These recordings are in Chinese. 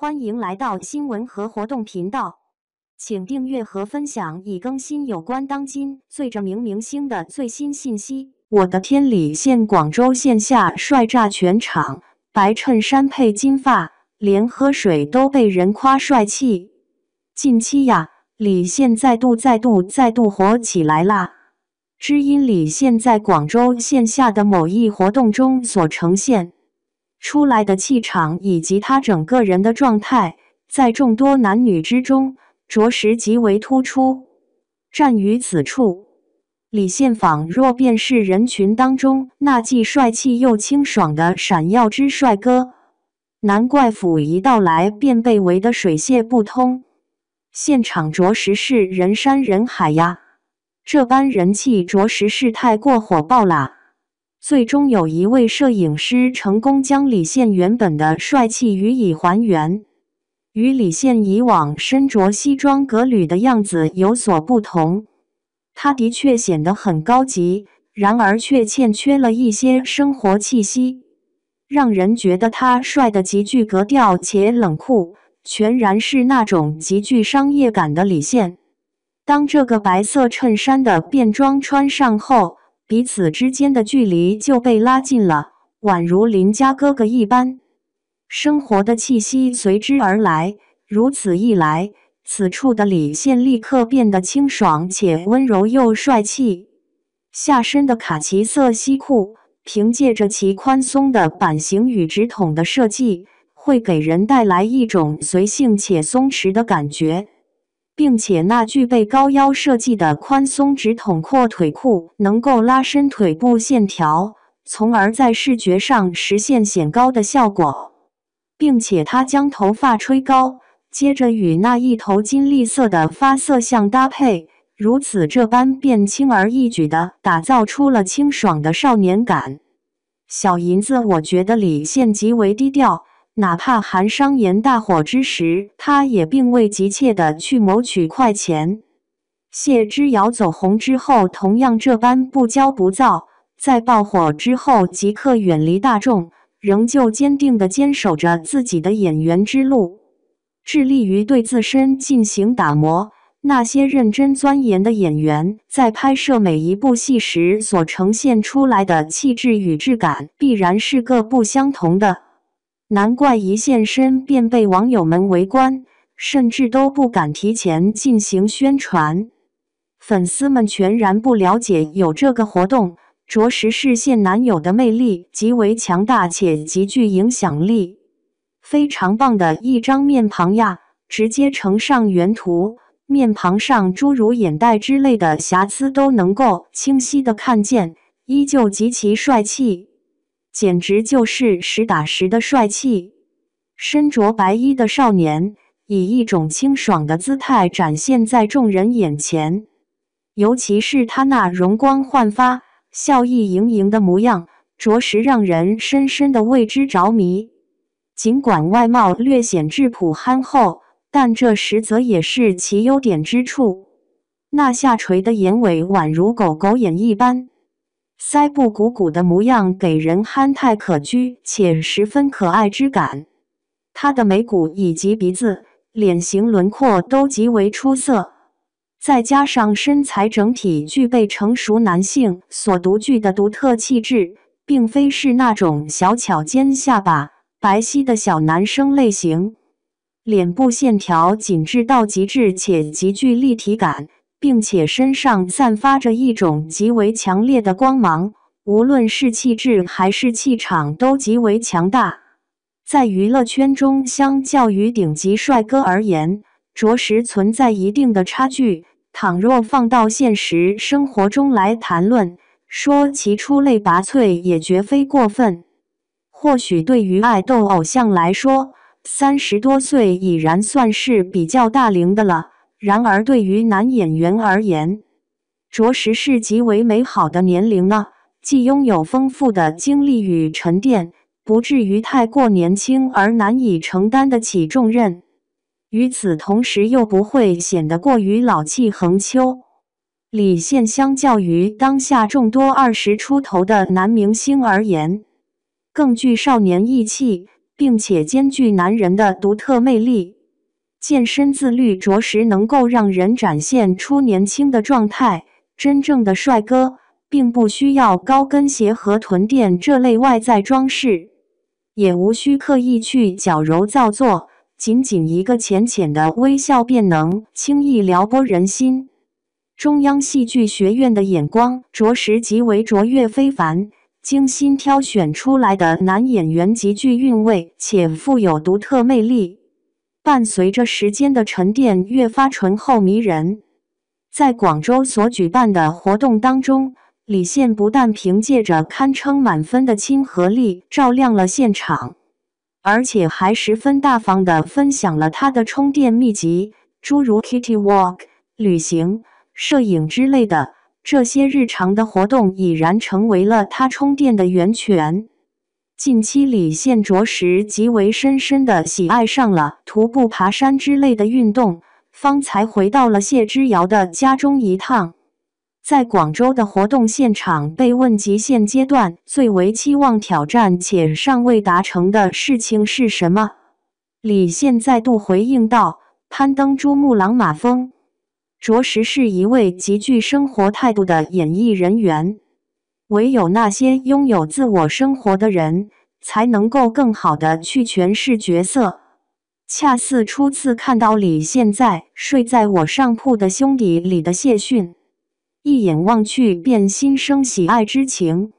欢迎来到新闻和活动频道，请订阅和分享已更新有关当今最着名明星的最新信息。我的天！李现广州线下帅炸全场，白衬衫配金发，连喝水都被人夸帅气。近期呀，李现再度再度再度火起来啦！知音李现在广州线下的某一活动中所呈现。出来的气场以及他整个人的状态，在众多男女之中着实极为突出。站于此处，李现仿若便是人群当中那既帅气又清爽的闪耀之帅哥，难怪甫一到来便被围得水泄不通。现场着实是人山人海呀，这般人气着实是太过火爆啦。最终有一位摄影师成功将李现原本的帅气予以还原，与李现以往身着西装革履的样子有所不同。他的确显得很高级，然而却欠缺了一些生活气息，让人觉得他帅得极具格调且冷酷，全然是那种极具商业感的李现。当这个白色衬衫的便装穿上后，彼此之间的距离就被拉近了，宛如邻家哥哥一般，生活的气息随之而来。如此一来，此处的李现立刻变得清爽且温柔又帅气。下身的卡其色西裤，凭借着其宽松的版型与直筒的设计，会给人带来一种随性且松弛的感觉。并且那具备高腰设计的宽松直筒阔腿裤，能够拉伸腿部线条，从而在视觉上实现显高的效果。并且他将头发吹高，接着与那一头金栗色的发色相搭配，如此这般便轻而易举地打造出了清爽的少年感。小银子，我觉得李现极为低调。哪怕韩商言大火之时，他也并未急切的去谋取快钱。谢之遥走红之后，同样这般不骄不躁，在爆火之后即刻远离大众，仍旧坚定的坚守着自己的演员之路，致力于对自身进行打磨。那些认真钻研的演员，在拍摄每一部戏时所呈现出来的气质与质感，必然是各不相同的。难怪一现身便被网友们围观，甚至都不敢提前进行宣传。粉丝们全然不了解有这个活动，着实是现男友的魅力极为强大且极具影响力，非常棒的一张面庞呀！直接呈上原图，面庞上诸如眼袋之类的瑕疵都能够清晰的看见，依旧极其帅气。简直就是实打实的帅气！身着白衣的少年，以一种清爽的姿态展现在众人眼前。尤其是他那容光焕发、笑意盈盈的模样，着实让人深深的为之着迷。尽管外貌略显质朴憨厚，但这实则也是其优点之处。那下垂的眼尾，宛如狗狗眼一般。腮部鼓鼓的模样给人憨态可掬且十分可爱之感，他的眉骨以及鼻子、脸型轮廓都极为出色，再加上身材整体具备成熟男性所独具的独特气质，并非是那种小巧尖下巴、白皙的小男生类型，脸部线条紧致到极致且极具立体感。并且身上散发着一种极为强烈的光芒，无论是气质还是气场都极为强大。在娱乐圈中，相较于顶级帅哥而言，着实存在一定的差距。倘若放到现实生活中来谈论，说其出类拔萃也绝非过分。或许对于爱豆偶像来说，三十多岁已然算是比较大龄的了。然而，对于男演员而言，着实是极为美好的年龄呢。既拥有丰富的经历与沉淀，不至于太过年轻而难以承担得起重任；与此同时，又不会显得过于老气横秋。李现相较于当下众多二十出头的男明星而言，更具少年意气。并且兼具男人的独特魅力。健身自律着实能够让人展现出年轻的状态。真正的帅哥，并不需要高跟鞋和臀垫这类外在装饰，也无需刻意去矫揉造作，仅仅一个浅浅的微笑便能轻易撩拨人心。中央戏剧学院的眼光着实极为卓越非凡，精心挑选出来的男演员极具韵味且富有独特魅力，伴随着时间的沉淀，越发醇厚迷人。在广州所举办的活动当中，李现不但凭借着堪称满分的亲和力照亮了现场，而且还十分大方地分享了他的充电秘籍，诸如 Kitty Walk、旅行。摄影之类的这些日常的活动已然成为了他充电的源泉。近期李现着实极为深深的喜爱上了徒步、爬山之类的运动，方才回到了谢之遥的家中一趟。在广州的活动现场，被问及现阶段最为期望挑战且尚未达成的事情是什么，李现再度回应道：“攀登珠穆朗玛峰。”着实是一位极具生活态度的演艺人员。唯有那些拥有自我生活的人，才能够更好的去诠释角色。恰似初次看到李现在睡在我上铺的兄弟里的谢逊，一眼望去便心生喜爱之情。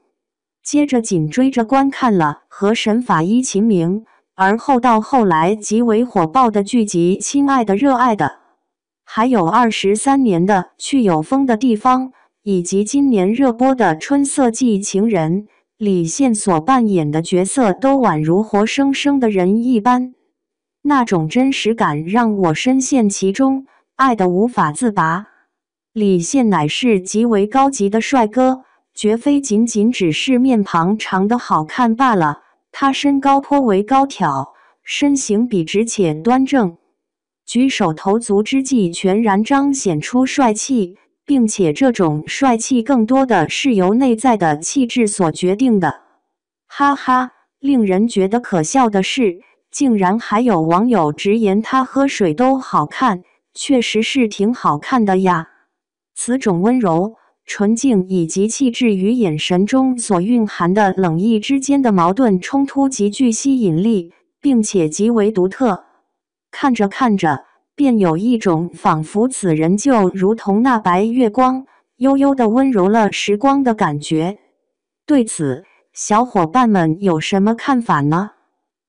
接着紧追着观看了和神法医秦明，而后到后来极为火爆的剧集《亲爱的热爱的》。还有二十三年的去有风的地方，以及今年热播的《春色寄情人》，李现所扮演的角色都宛如活生生的人一般，那种真实感让我深陷其中，爱得无法自拔。李现乃是极为高级的帅哥，绝非仅仅只是面庞长得好看罢了，他身高颇为高挑，身形笔直且端正。举手投足之际，全然彰显出帅气，并且这种帅气更多的是由内在的气质所决定的。哈哈，令人觉得可笑的是，竟然还有网友直言他喝水都好看，确实是挺好看的呀。此种温柔、纯净以及气质与眼神中所蕴含的冷意之间的矛盾冲突，极具吸引力，并且极为独特。看着看着，便有一种仿佛此人就如同那白月光，悠悠的温柔了时光的感觉。对此，小伙伴们有什么看法呢？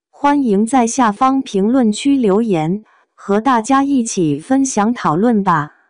欢迎在下方评论区留言，和大家一起分享讨论吧。